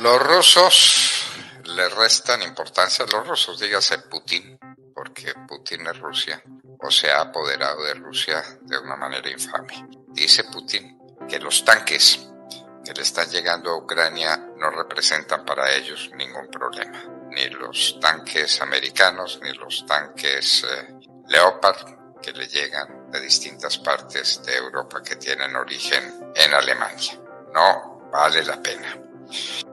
Los rusos le restan importancia, los rusos, dígase Putin, porque Putin es Rusia, o se ha apoderado de Rusia de una manera infame. Dice Putin que los tanques que le están llegando a Ucrania no representan para ellos ningún problema. Ni los tanques americanos, ni los tanques eh, Leopard que le llegan de distintas partes de Europa que tienen origen en Alemania. No vale la pena.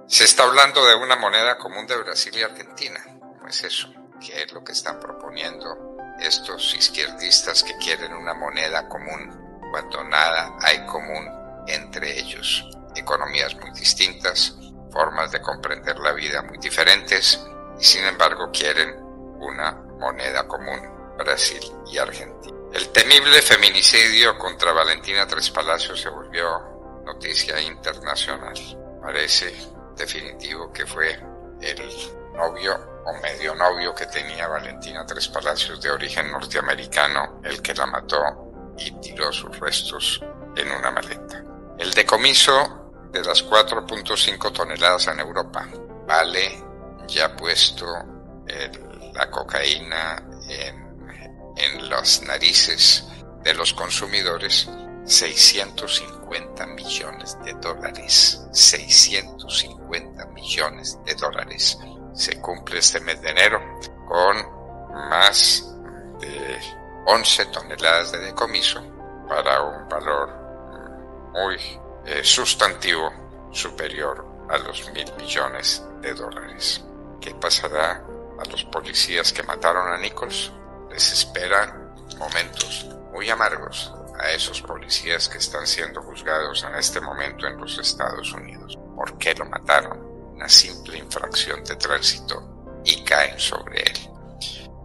Se está hablando de una moneda común de Brasil y Argentina. ¿Cómo es eso? ¿Qué es lo que están proponiendo estos izquierdistas que quieren una moneda común cuando nada hay común entre ellos? economías muy distintas, formas de comprender la vida muy diferentes y sin embargo quieren una moneda común, Brasil y Argentina. El temible feminicidio contra Valentina Tres Palacios se volvió noticia internacional. Parece definitivo que fue el novio o medio novio que tenía Valentina Tres Palacios de origen norteamericano el que la mató y tiró sus restos en una maleta. El decomiso de las 4.5 toneladas en Europa. Vale ya puesto la cocaína en, en las narices de los consumidores 650 millones de dólares. 650 millones de dólares. Se cumple este mes de enero con más de 11 toneladas de decomiso para un valor muy eh, sustantivo superior a los mil millones de dólares. ¿Qué pasará a los policías que mataron a Nichols? Les esperan momentos muy amargos a esos policías que están siendo juzgados en este momento en los Estados Unidos. ¿Por qué lo mataron? Una simple infracción de tránsito y caen sobre él.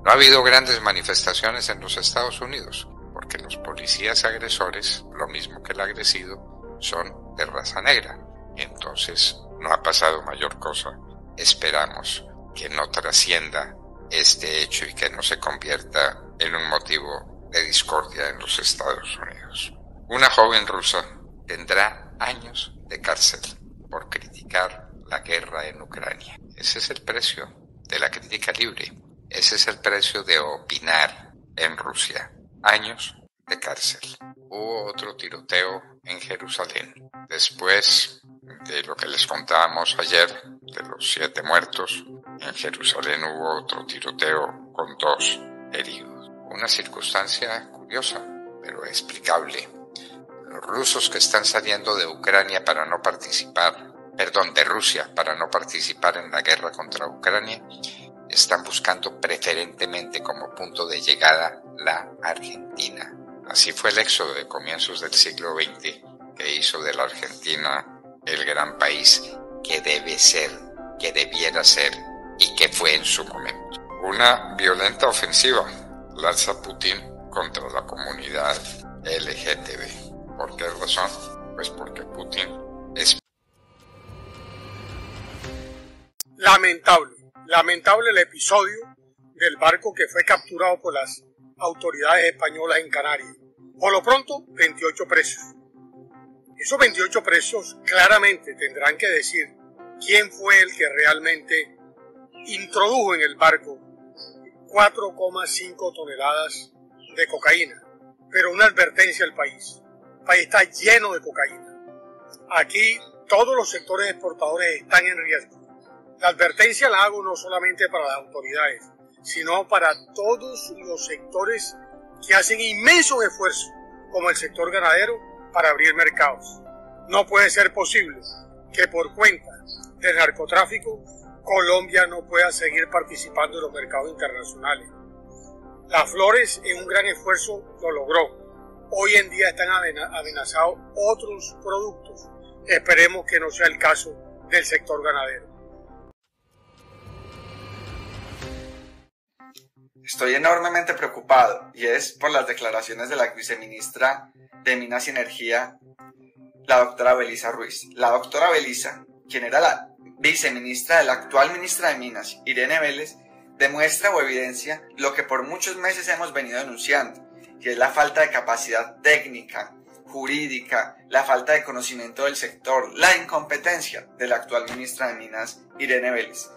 No ha habido grandes manifestaciones en los Estados Unidos porque los policías agresores, lo mismo que el agresido, son de raza negra. Entonces no ha pasado mayor cosa. Esperamos que no trascienda este hecho y que no se convierta en un motivo de discordia en los Estados Unidos. Una joven rusa tendrá años de cárcel por criticar la guerra en Ucrania. Ese es el precio de la crítica libre. Ese es el precio de opinar en Rusia. Años de cárcel. Hubo otro tiroteo en Jerusalén. Después de lo que les contábamos ayer, de los siete muertos, en Jerusalén hubo otro tiroteo con dos heridos. Una circunstancia curiosa, pero explicable. Los rusos que están saliendo de Ucrania para no participar, perdón, de Rusia para no participar en la guerra contra Ucrania, están buscando preferentemente como punto de llegada la Argentina Así fue el éxodo de comienzos del siglo XX que hizo de la Argentina el gran país que debe ser, que debiera ser y que fue en su momento. Una violenta ofensiva lanza Putin contra la comunidad LGTB. ¿Por qué razón? Pues porque Putin es... Lamentable, lamentable el episodio del barco que fue capturado por las autoridades españolas en Canarias. Por lo pronto, 28 presos. Esos 28 presos claramente tendrán que decir quién fue el que realmente introdujo en el barco 4,5 toneladas de cocaína. Pero una advertencia al país. El país está lleno de cocaína. Aquí todos los sectores exportadores están en riesgo. La advertencia la hago no solamente para las autoridades, sino para todos los sectores que hacen inmensos esfuerzos, como el sector ganadero, para abrir mercados. No puede ser posible que por cuenta del narcotráfico Colombia no pueda seguir participando en los mercados internacionales. Las flores en un gran esfuerzo lo logró. Hoy en día están amenazados otros productos. Esperemos que no sea el caso del sector ganadero. Estoy enormemente preocupado y es por las declaraciones de la viceministra de Minas y Energía, la doctora Belisa Ruiz. La doctora Belisa, quien era la viceministra de la actual ministra de Minas, Irene Vélez, demuestra o evidencia lo que por muchos meses hemos venido denunciando, que es la falta de capacidad técnica jurídica, la falta de conocimiento del sector, la incompetencia de la actual ministra de Minas, Irene Vélez.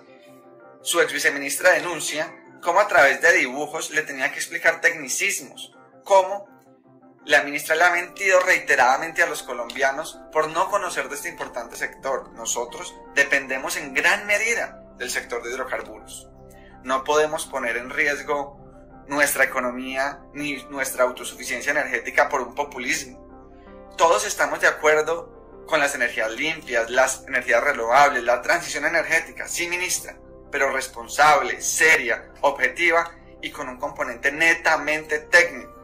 Su ex viceministra denuncia cómo a través de dibujos le tenía que explicar tecnicismos, cómo la ministra le ha mentido reiteradamente a los colombianos por no conocer de este importante sector. Nosotros dependemos en gran medida del sector de hidrocarburos. No podemos poner en riesgo nuestra economía ni nuestra autosuficiencia energética por un populismo. Todos estamos de acuerdo con las energías limpias, las energías renovables, la transición energética, sí ministra, pero responsable, seria, objetiva y con un componente netamente técnico.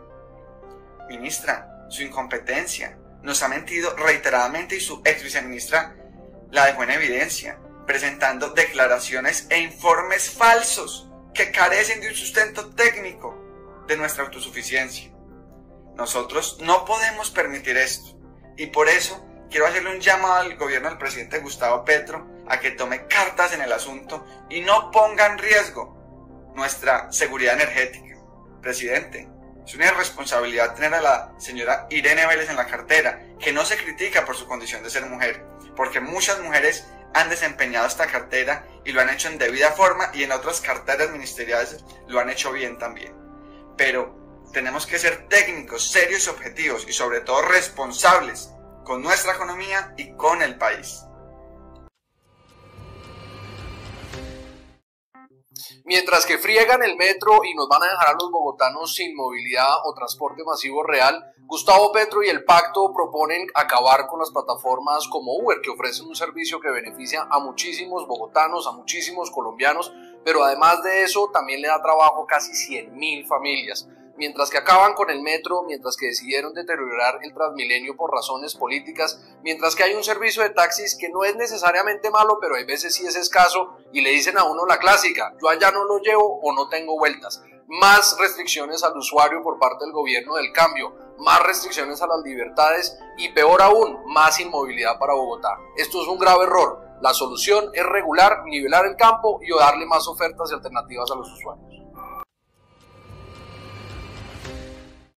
Ministra, su incompetencia nos ha mentido reiteradamente y su ex viceministra la dejó en evidencia, presentando declaraciones e informes falsos que carecen de un sustento técnico de nuestra autosuficiencia. Nosotros no podemos permitir esto y por eso quiero hacerle un llamado al gobierno del presidente Gustavo Petro a que tome cartas en el asunto y no ponga en riesgo nuestra seguridad energética. Presidente, es una irresponsabilidad tener a la señora Irene Vélez en la cartera, que no se critica por su condición de ser mujer, porque muchas mujeres han desempeñado esta cartera y lo han hecho en debida forma y en otras carteras ministeriales lo han hecho bien también. Pero tenemos que ser técnicos, serios y objetivos y sobre todo responsables con nuestra economía y con el país. Mientras que friegan el metro y nos van a dejar a los bogotanos sin movilidad o transporte masivo real, Gustavo Petro y el pacto proponen acabar con las plataformas como Uber, que ofrecen un servicio que beneficia a muchísimos bogotanos, a muchísimos colombianos, pero además de eso también le da trabajo a casi 100.000 familias mientras que acaban con el metro, mientras que decidieron deteriorar el Transmilenio por razones políticas, mientras que hay un servicio de taxis que no es necesariamente malo, pero hay veces sí es escaso y le dicen a uno la clásica, yo allá no lo llevo o no tengo vueltas. Más restricciones al usuario por parte del gobierno del cambio, más restricciones a las libertades y peor aún, más inmovilidad para Bogotá. Esto es un grave error. La solución es regular, nivelar el campo y darle más ofertas y alternativas a los usuarios.